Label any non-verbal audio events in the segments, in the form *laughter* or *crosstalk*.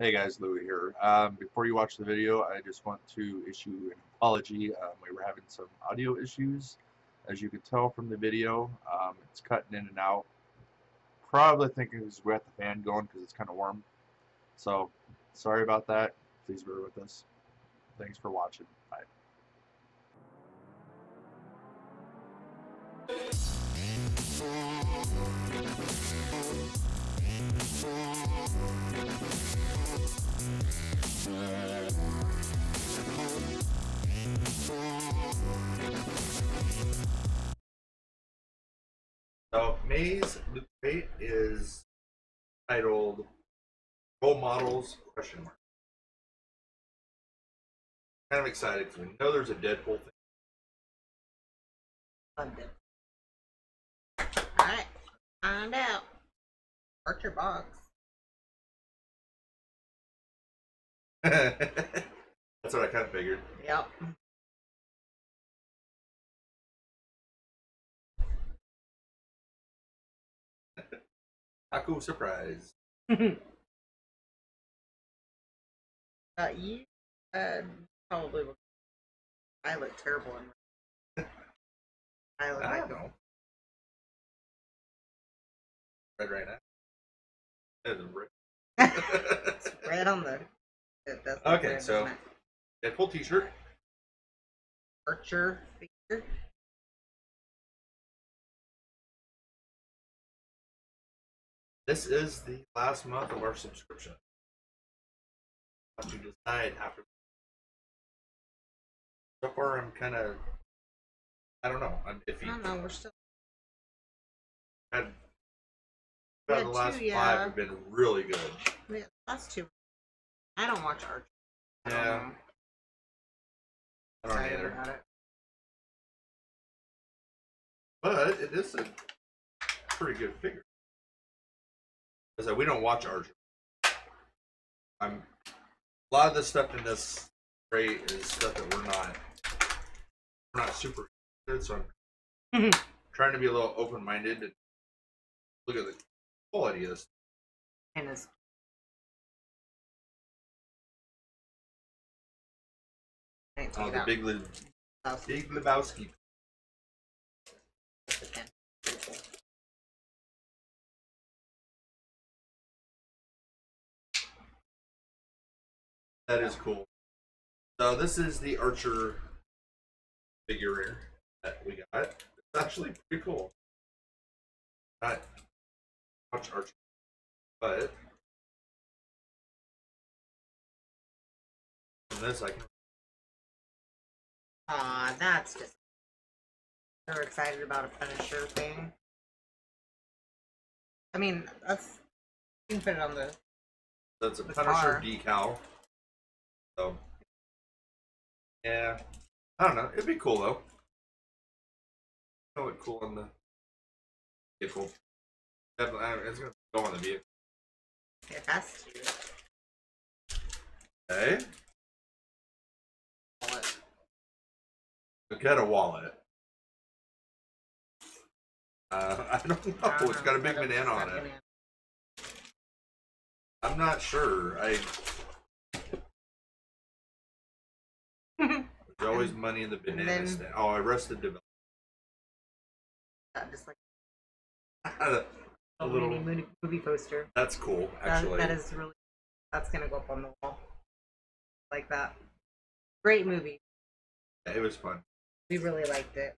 Hey guys, Louie here. Um, before you watch the video, I just want to issue an apology. Um, we were having some audio issues, as you can tell from the video. Um, it's cutting in and out. Probably thinking we got the fan going because it's kind of warm. So, sorry about that. Please bear with us. Thanks for watching. May's Loot Crate is titled Role Models question mark. Kind of excited because we know there's a Deadpool thing. Loved it. Alright, find out. Archer box. *laughs* That's what I kind of figured. Yep. Taco surprise. *laughs* uh, you uh, probably look. I look terrible in. I look I like don't. Red right now. That is red. it's red on the. Okay, so- Deadpool T-shirt. Archer figure. This is the last month of our subscription. To decide after. So far, I'm kind of. I don't know. I'm iffy. I don't know. We're still. Had, We about the last two, five yeah. have been really good. Yeah, that's too. I don't watch Archer. I don't Yeah. know. I don't either. about it. But it is a pretty good figure. Because we don't watch Archer. I'm a lot of the stuff in this crate is stuff that we're not we're not super interested, so I'm mm-hmm. trying to be a little open minded and look at the quality of this. And it's Oh, the big Le- Big Lebowski. That is cool. So this is the Archer figure that we got. It's actually pretty cool. Not much Archer, but from this I can. Aw, that's just. They're excited about a Punisher thing. I mean, that's. You can put it on the. That's a Punisher car. decal. So yeah, I don't know. It'd be cool though. It'll look cool on the vehicle. Definitely, I- it's gonna go on the vehicle. It has to. Okay. Wallet. Get a wallet. Uh, *laughs* I don't know. I don't it's know, got a big banana on it. banana. I'm not sure. I there's *laughs* always money in the banana then- stand. Oh, I Arrested Development. Uh, just like *laughs* a a little. mini movie, poster. That's cool, That- actually. that is really. That's gonna go up on the wall. Like that. Great movie. It was fun. We really liked it.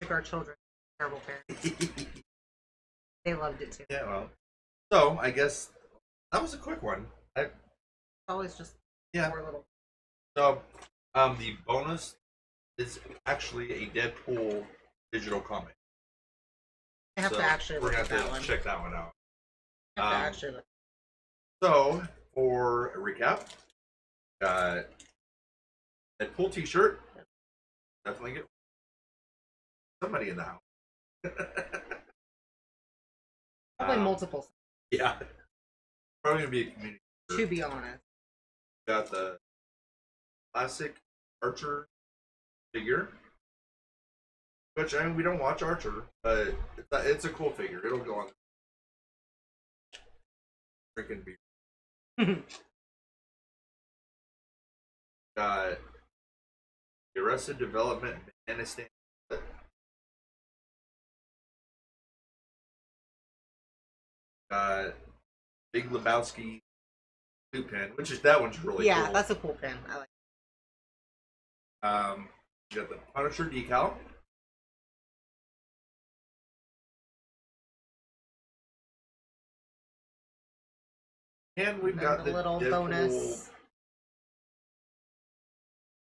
Took our children. Terrible parents. *laughs* They loved it too. yeah, well. So I guess that was a quick one. I, It's always just yeah. four little. So, um, the bonus is actually a Deadpool digital comic. I have So to actually we're gonna have to one. check that one out. I have to um. So, for a recap, got Deadpool T-shirt. Definitely get somebody in the house. *laughs* Probably um, multiple. yeah, probably gonna be a community. To be honest. got the classic Archer figure, which I mean we don't watch Archer, but it's a, it's a cool figure. It'll go on freaking beer. *laughs* Got the Arrested Development Banana Stand. Got Big Lebowski blue pen, which is that one's really yeah, cool. that's a cool pin. I like. Um, you got the Punisher decal. And we've And got the, the, little Deadpool, bonus.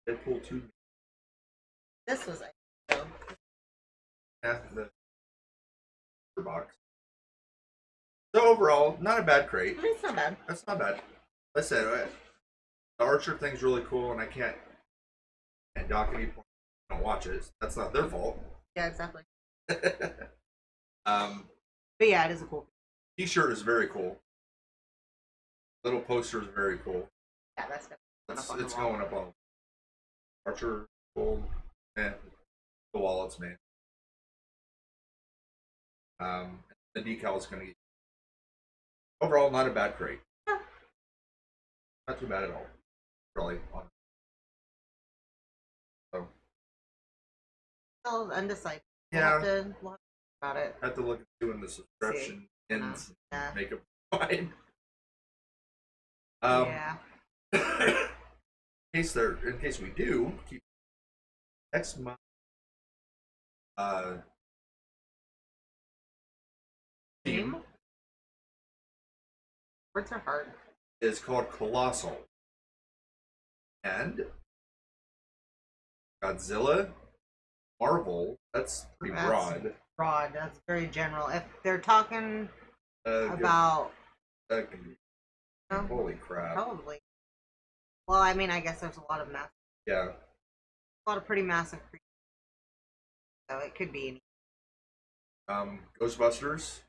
Deadpool 2 This was a the box. So overall, not a bad crate. It's not bad. That's not bad. I said, uh, the Archer thing's really cool, and I can't and point. Don't watch it. That's not their fault. Yeah, exactly. *laughs* um, But yeah, it is a cool. T-shirt is very cool. Little poster is very cool. Yeah, that's It's, up on it's wall. going up on Archer gold and the wallets, man. Um, the decal is going to get overall not a bad crate. Yeah. Not too bad at all, really. on- So Still undecided. We'll yeah, have to we'll have to about it. have to look at doing the subscription ends Yeah. and make it fine. *laughs* Um, yeah. *coughs* in case there, in case we do, keep next month. Uh, Theme. Words are hard. is called Colossal, and Godzilla, Marvel. That's pretty That's- broad. Broad. That's very general. If they're talking Uh, about, that can be- oh, holy crap! probably. Well, I mean, I guess there's a lot of mass, Yeah, a lot of pretty massive creatures. So it could be. any- um, Ghostbusters.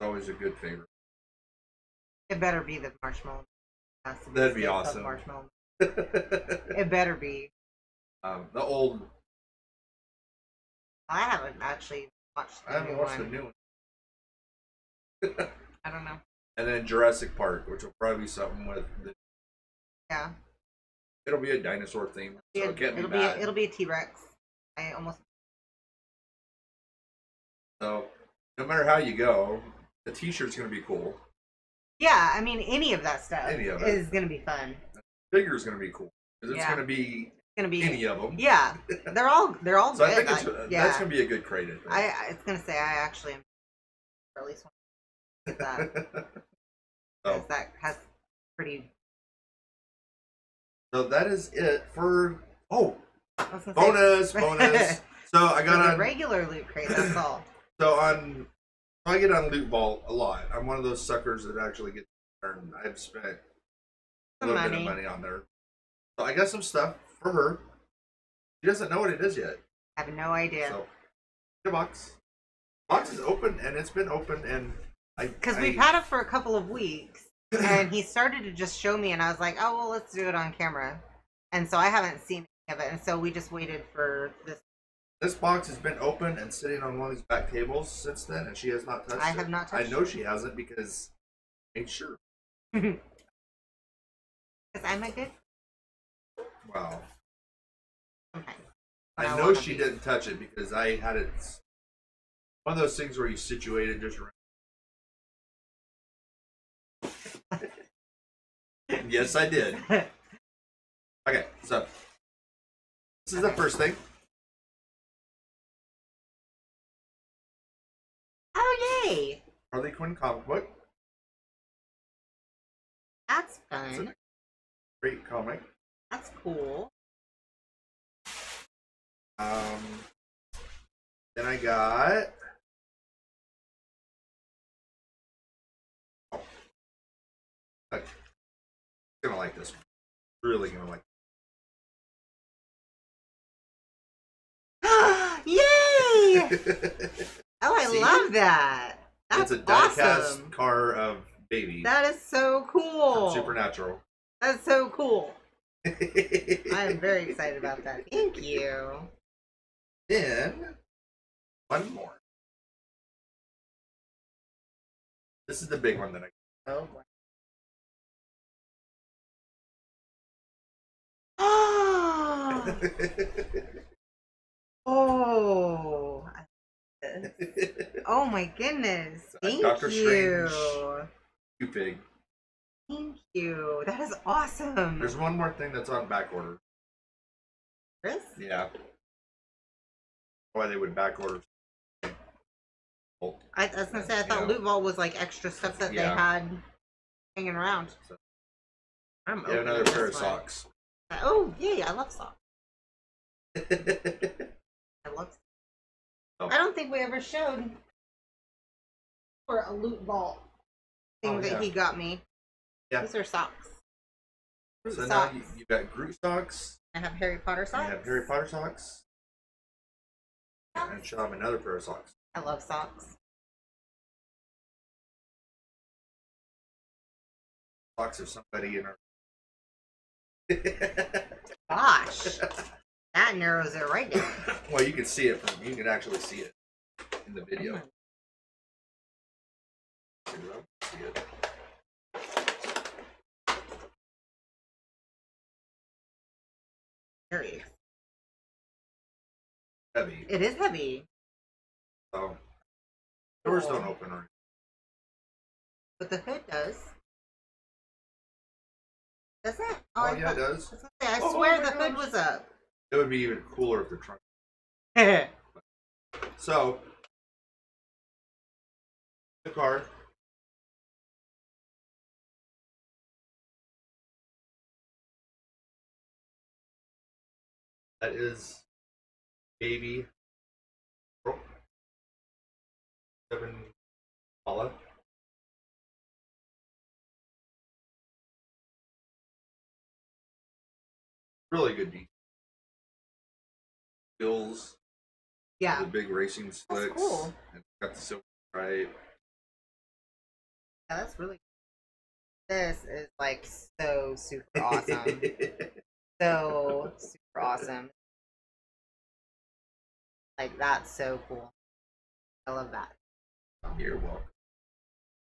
Always a good favorite. It better be the marshmallow. That'd be awesome. Marshmallow. *laughs* It better be. Um, the old. I haven't actually watched the I haven't new watched one. the new one. *laughs* I don't know. And then Jurassic Park, which will probably be something with. The, Yeah. it'll be a dinosaur theme, so It, it can't be be. It'll be a T Rex. I almost. So no matter how you go, the T-shirt's gonna be cool. Yeah, I mean, any of that stuff Any of it. is gonna be fun. Figure's gonna be cool because it's Yeah. gonna be gonna be. any of them. Yeah, they're all they're all *laughs* So I good. think it's, I- yeah, that's gonna be a good crate. I. I, I it's gonna say I actually am at least get *laughs* that so, because that has pretty. so that is it for oh I say- bonus *laughs* bonus. So I got on regular loot crate. That's all. so on I get on Loot Vault a lot. I'm one of those suckers that actually get turned. I've spent a little bit money. of money on there. So I got some stuff for her. She doesn't know what it is yet. I have no idea So the box. Box is open and it's been open and I because we've had it for a couple of weeks, *laughs* and he started to just show me, and I was like, oh well, let's do it on camera, and so I haven't seen any of it, and so we just waited for this. this box has been open and sitting on one of these back tables since then and she has not touched I it. I have not touched it. I know she hasn't because *laughs* I made sure. Because I'm a good. Wow. Sometimes. I I know she be. didn't touch it because I had it one of those things where you situate it just right. *laughs* yes, I did. Okay, so this is the first thing. oh yay! Harley Quinn comic book. That's It's fun. a great comic. That's cool. Um, then I got. Oh. I'm gonna like this one. Really gonna like. *gasps* Yay! *laughs* Oh, I See? love that. That's a diecast awesome. car of baby. That is so cool. from Supernatural. That's so cool. *laughs* I am very excited about that. Thank you. Then one more. This is the big one that I Oh boy. Oh, *gasps* oh, I like this. oh my goodness! *laughs* Uh, Thank Doctor you, Strange. Too big. thank you. That is awesome. There's one more thing that's on back order. Chris? Yeah. Why they would back order. I, I was gonna say I thought Yeah. Loot Vault was like extra stuff that Yeah. they had hanging around. So- I'm Yeah, another pair of socks. Oh yay! I love socks. *laughs* I love. Socks. Oh. I don't think we ever showed for a Loot Vault thing Oh, that yeah. he got me. Yeah. These are socks. Groot so now socks. you, have got Groot socks. I have Harry Potter You socks. have Harry Potter socks. And have another pair of socks. I love socks. Socks of somebody in our. *laughs* Gosh, that narrows it right down. *laughs* well, you can see it from. You can actually see it in the video. Mm-hmm. Very. Heavy. It is heavy, So doors don't open or but the hood does. Does it? Oh, oh I yeah, it does. I, was gonna say, I Oh, oh swear oh the hood was up. It would be even cooler if the trunk. *laughs* So the car. That is baby seven Impala. Really good detail. Bills yeah. the big racing slicks. cool. And got the silver stripe. Yeah, that's really. This is like so super awesome. *laughs* so super awesome. Like that's so cool. I love that. You're welcome.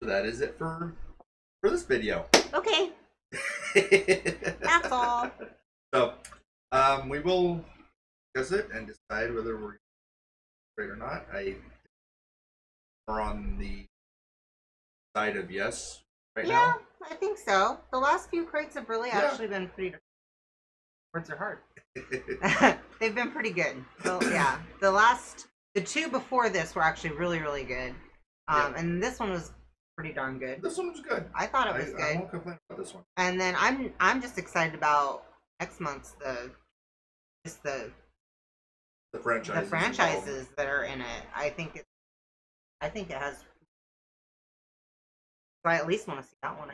So that is it for for this video. Okay, *laughs* that's all. So, um, we will discuss it and decide whether we're great or not. I are on the side of yes right yeah, I think so. The last few crates have really Yeah. actually been pretty. Words are hard. *laughs* They've been pretty good. So yeah, the last, the two before this were actually really, really good. Um, and this one was pretty darn good. this one was good. I thought it was I good. I won't complain about this one. And then I'm, I'm just excited about next month's the, just the The franchises. the franchises that are in it. I think it, I think it has. So I at least want to see that one.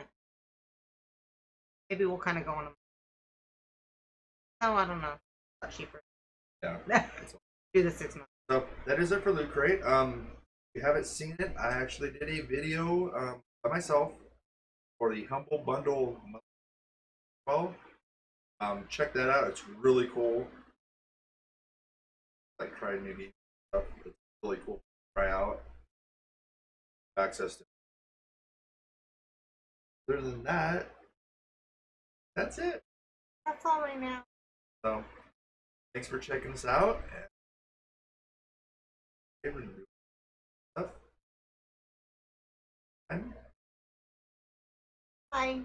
Maybe we'll kind of go on. No, I don't know. Lot cheaper. Yeah. *laughs* Do the six months. So that is it for Loot Crate. Um, if you haven't seen it, I actually did a video um, by myself for the Humble Bundle 12. Um, check that out. It's really cool. Like try new stuff. It's really cool. Try out. Access to. Other than that, that's it. That's all right now. So, thanks for checking us out. Bye.